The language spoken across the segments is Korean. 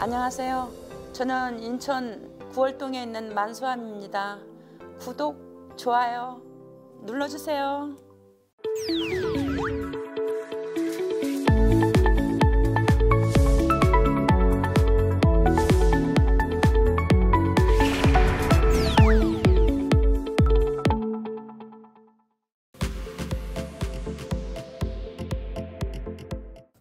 안녕하세요. 저는 인천 구월동에 있는 만수함입니다. 구독, 좋아요 눌러주세요.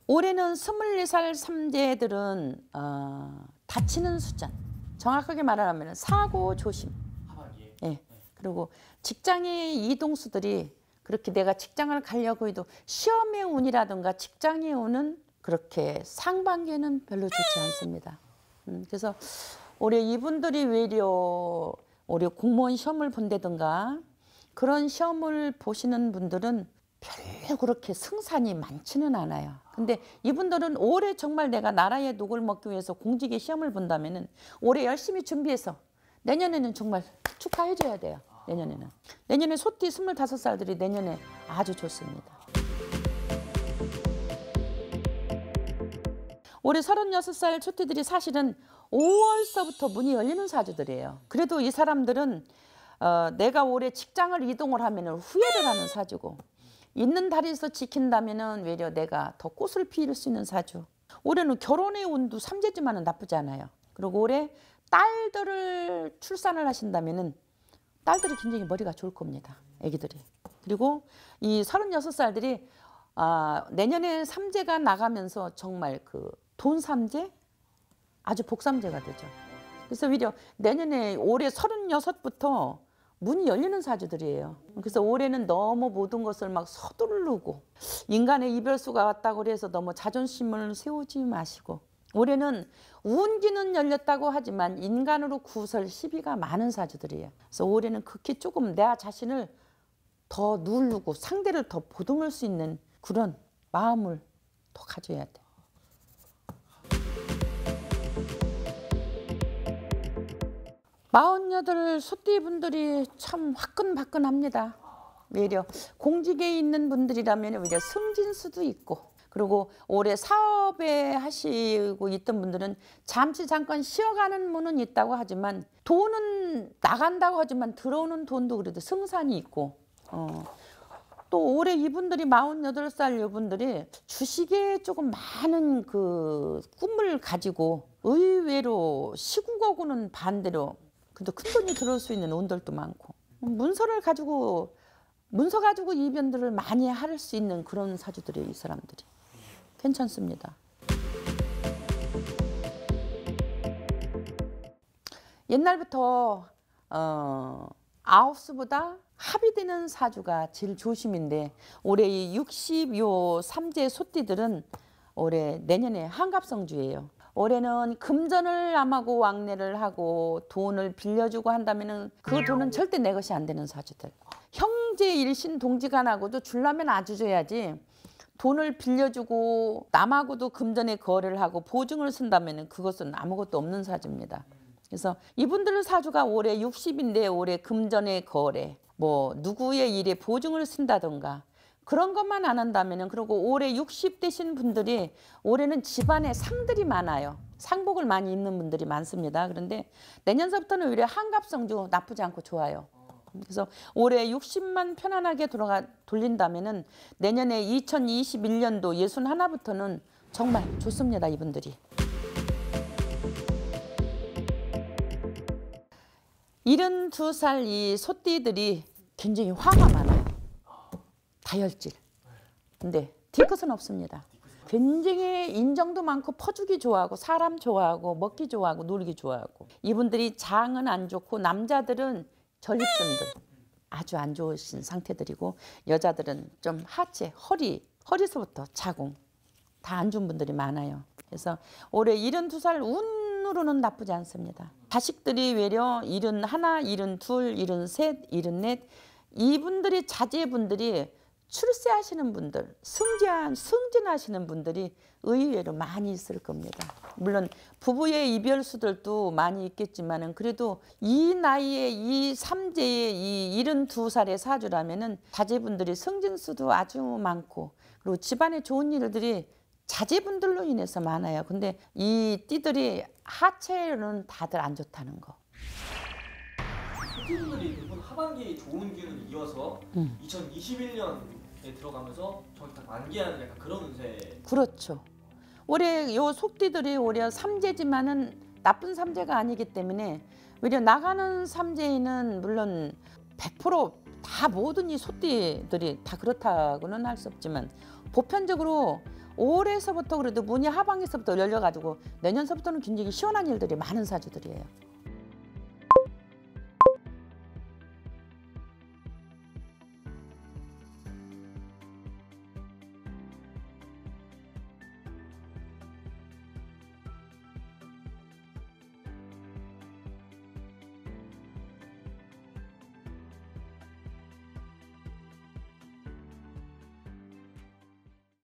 올해는 24살 삼재들은 어, 다치는 수잔. 정확하게 말하면 사고 조심. 하반기에 예. 그리고 직장의 이동수들이 그렇게 내가 직장을 가려고 해도 시험의 운이라든가 직장의 운은 그렇게 상반기에는 별로 좋지 않습니다. 음, 그래서 올해 이분들이 외려 올해 공무원 시험을 본다든가 그런 시험을 보시는 분들은 별로 그렇게 승산이 많지는 않아요. 근데 이분들은 올해 정말 내가 나라의 녹을 먹기 위해서 공직의 시험을 본다면은 올해 열심히 준비해서 내년에는 정말 축하해줘야 돼요. 내년에는. 내년에 소띠 25살들이 내년에 아주 좋습니다. 올해 36살 초띠들이 사실은 5월서부터 문이 열리는 사주들이에요. 그래도 이 사람들은 어, 내가 올해 직장을 이동을 하면 후회를 하는 사주고 있는 다리에서 지킨다면 외려 내가 더 꽃을 피울 수 있는 사주. 올해는 결혼의 운도 삼재지만은 나쁘지 않아요. 그리고 올해 딸들을 출산을 하신다면은 딸들이 굉장히 머리가 좋을 겁니다. 아기들이. 그리고 이 36살들이 아, 내년에 삼재가 나가면서 정말 그 돈 삼재 아주 복삼재가 되죠. 그래서 오히려 내년에 올해 36부터 문이 열리는 사주들이에요. 그래서 올해는 너무 모든 것을 막 서두르고 인간의 이별수가 왔다고 그래서 너무 자존심을 세우지 마시고 올해는 운기는 열렸다고 하지만 인간으로 구설 시비가 많은 사주들이에요. 그래서 올해는 극히 조금 내 자신을 더 누르고 상대를 더 보듬을 수 있는 그런 마음을 더 가져야 돼. 마흔여덟 소띠 분들이 참 화끈화끈합니다. 외려 공직에 있는 분들이라면 오히려 승진 수도 있고 그리고 올해 사업에 하시고 있던 분들은 잠시 잠깐 쉬어가는 문은 있다고 하지만 돈은 나간다고 하지만 들어오는 돈도 그래도 승산이 있고 어. 또 올해 이분들이 48살 이분들이 주식에 조금 많은 그 꿈을 가지고 의외로 시국하고는 반대로 근데 큰 돈이 들어올 수 있는 운들도 많고 문서를 가지고 문서 가지고 이변들을 많이 할 수 있는 그런 사주들이 이 사람들이 괜찮습니다. 옛날부터 어, 아홉수보다 합이 되는 사주가 제일 조심인데 올해 이 60요 삼재 소띠들은 올해 내년에 한갑성주예요. 올해는 금전을 남하고 왕래를 하고 돈을 빌려주고 한다면 그 돈은 절대 내 것이 안 되는 사주들. 형제 일신 동지간하고도 줄라면 아주 줘야지 돈을 빌려주고 남하고도 금전에 거래를 하고 보증을 쓴다면 그것은 아무것도 없는 사주입니다. 그래서 이분들 사주가 올해 60인데 올해 금전의 거래 뭐 누구의 일에 보증을 쓴다던가 그런 것만 안 한다면 그리고 올해 60 되신 분들이 올해는 집안에 상들이 많아요. 상복을 많이 입는 분들이 많습니다. 그런데 내년서부터는 오히려 한갑성주 나쁘지 않고 좋아요. 그래서 올해 60만 편안하게 돌아가 돌린다면은 내년에 2021년도 61부터는 정말 좋습니다. 이분들이. 72살 이 소띠들이 굉장히 화가 많아요. 다혈질. 근데 뒤끝은 없습니다. 굉장히 인정도 많고 퍼주기 좋아하고 사람 좋아하고 먹기 좋아하고 놀기 좋아하고 이분들이 장은 안 좋고 남자들은 전립선들 아주 안 좋으신 상태들이고 여자들은 좀 하체, 허리, 허리서부터 자궁 다 안 좋은 분들이 많아요. 그래서 올해 72살 운으로는 나쁘지 않습니다. 자식들이 외려 71, 72, 73, 74 이분들이 자제분들이 출세하시는 분들, 승진, 승진하시는 분들이 의외로 많이 있을 겁니다. 물론 부부의 이별수들도 많이 있겠지만은 그래도 이 나이에 이 삼재의 이 72살의 사주라면은 자제분들이 승진수도 아주 많고 그리고 집안에 좋은 일들이 자제분들로 인해서 많아요. 근데 이 띠들이 하체는 다들 안 좋다는 거. 하반기에 좋은 기운을 이어서 음. 2021년에 들어가면서 저기 다 만개하는 약간 그런 운세 그렇죠. 올해 요 속띠들이 올해 삼재지만은 나쁜 삼재가 아니기 때문에 오히려 나가는 삼재에는 물론 100%다 모든 이 소띠들이 다 그렇다고는 할 수 없지만 보편적으로 올해서부터 그래도 문이 하반기서부터 열려가지고 내년서부터는 굉장히 시원한 일들이 많은 사주들이에요.